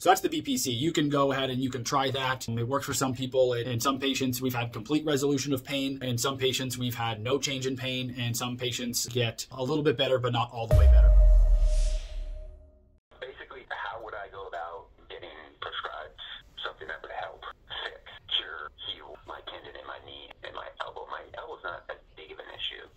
So that's the BPC. You can go ahead and you can try that. It works for some people. In some patients, we've had complete resolution of pain. In some patients, we've had no change in pain. And some patients get a little bit better, but not all the way better. Basically, how would I go about getting prescribed something that would help fix, cure, heal my tendon in my knee and my elbow? My elbow's not as big of an issue.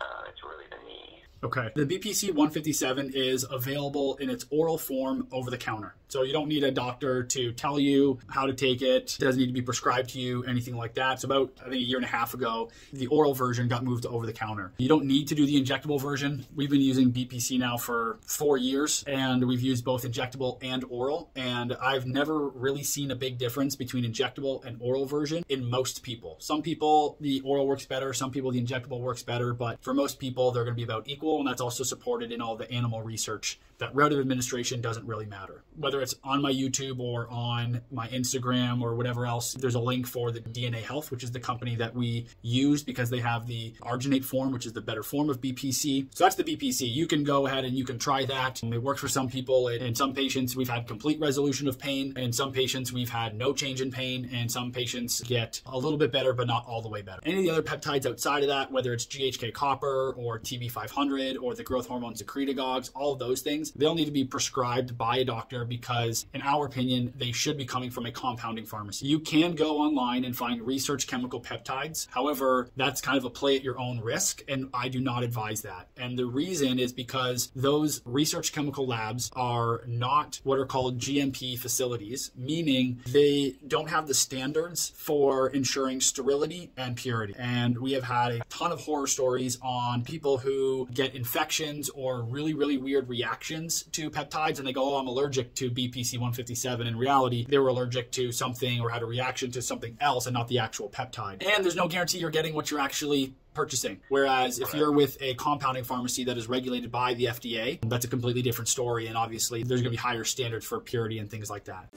Uh, it's really the knee. Okay. The BPC 157 is available in its oral form over the counter. So you don't need a doctor to tell you how to take it. It doesn't need to be prescribed to you, anything like that. So about I think a year and a half ago, the oral version got moved to over the counter. You don't need to do the injectable version. We've been using BPC now for four years, and we've used both injectable and oral. And I've never really seen a big difference between injectable and oral version in most people. Some people the oral works better, some people the injectable works better, but for most people they're going to be about equal, and that's also supported in all the animal research that route of administration doesn't really matter. Whether it's on my YouTube or on my Instagram or whatever else, there's a link for the DNA Health, which is the company that we use because they have the arginate form, which is the better form of BPC. So that's the BPC. You can go ahead and you can try that. It works for some people. In some patients, we've had complete resolution of pain. In some patients, we've had no change in pain. And some patients get a little bit better, but not all the way better. Any of the other peptides outside of that, whether it's GHK copper or TB500 or the growth hormone secretagogues, all of those things, they'll need to be prescribed by a doctor because, in our opinion, they should be coming from a compounding pharmacy. You can go online and find research chemical peptides. However, that's kind of a play at your own risk, and I do not advise that. And the reason is because those research chemical labs are not what are called GMP facilities, meaning they don't have the standards for ensuring sterility and purity. And we have had a ton of horror stories on people who get infections or really, really weird reactions to peptides and they go, oh, I'm allergic to BPC 157. In reality, they were allergic to something or had a reaction to something else and not the actual peptide. And there's no guarantee you're getting what you're actually purchasing. Whereas if you're with a compounding pharmacy that is regulated by the FDA, that's a completely different story. And obviously, there's going to be higher standards for purity and things like that.